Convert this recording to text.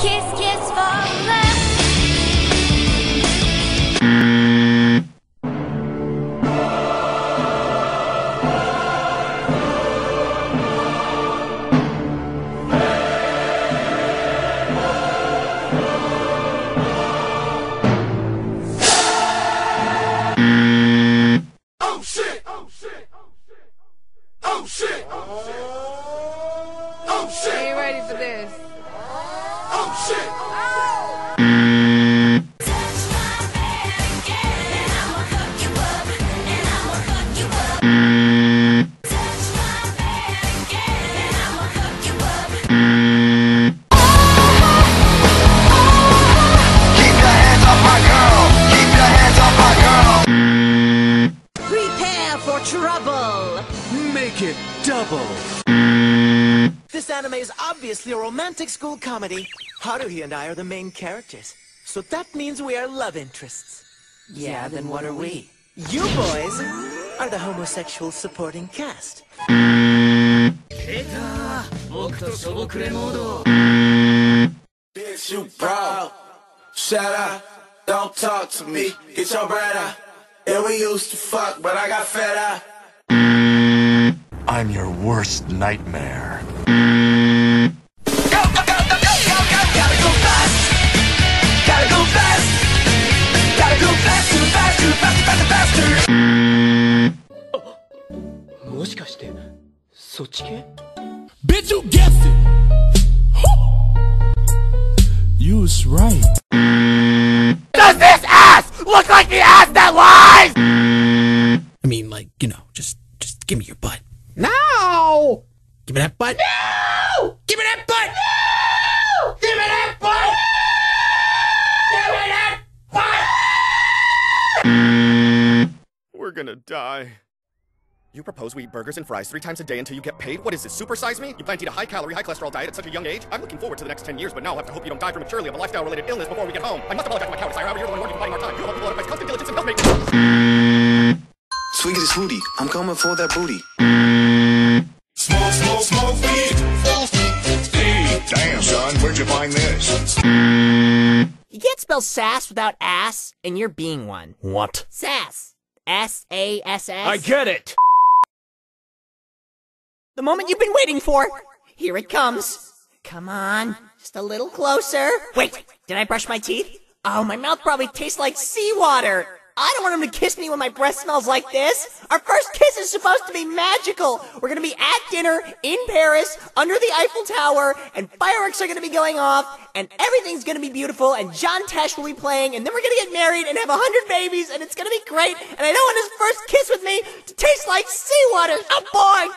Kiss, double. This anime is obviously a romantic school comedy. Haruhi and I are the main characters. So that means we are love interests. Yeah, then what are we? You boys are the homosexual supporting cast. Bitch, you proud. Shut up. Don't talk to me. Get your bread out. Yeah, we used to fuck, but I got fed up. I'm your worst nightmare. そっち系 Bitch, you guessed it. You was right. Does this ass look like the ass that lies? I mean, like, you know, just just give me your butt. No! Give me that butt. No! Give me that butt. No! Give me that butt. Give me that butt. We're gonna die. You propose we eat burgers and fries three times a day until you get paid? What is this, supersize me? You plan to eat a high calorie, high cholesterol diet at such a young age? I'm looking forward to the next 10 years, but now I'll have to hope you don't die prematurely of a lifestyle related illness before we get home. I must apologize to my cowardice. However, you're the one working fighting our time. You of all people out of constant diligence and self-made. Sweetie, this Hootie. I'm coming for that booty. Smoke, smoke, smoke weed. Damn, son, where'd you find this? You can't spell sass without ass, and you're being one. What? Sass. S A S S. I get it. The moment you've been waiting for. Here it comes. Come on. Just a little closer. Wait, did I brush my teeth? Oh, my mouth probably tastes like seawater. I don't want him to kiss me when my breath smells like this. Our first kiss is supposed to be magical. We're gonna be at dinner in Paris, under the Eiffel Tower, and fireworks are gonna be going off, and everything's gonna be beautiful, and John Tesh will be playing, and then we're gonna get married and have a hundred babies, and it's gonna be great, and I don't want his first kiss with me to taste like seawater. Bored!